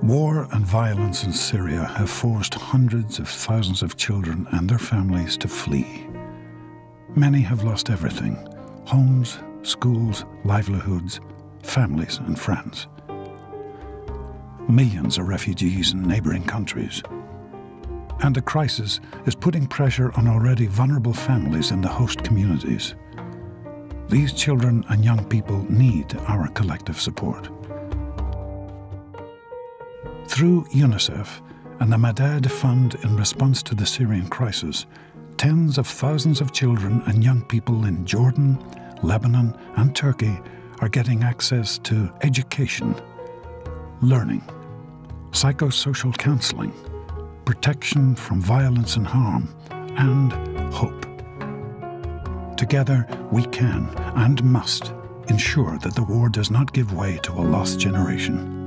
War and violence in Syria have forced hundreds of thousands of children and their families to flee. Many have lost everything homes, schools, livelihoods, families, and friends. Millions are refugees in neighbouring countries. And the crisis is putting pressure on already vulnerable families in the host communities. These children and young people need our collective support. Through UNICEF and the Madad Fund in response to the Syrian crisis, tens of thousands of children and young people in Jordan, Lebanon, and Turkey are getting access to education, learning, psychosocial counseling, protection from violence and harm, and hope. Together, we can and must ensure that the war does not give way to a lost generation.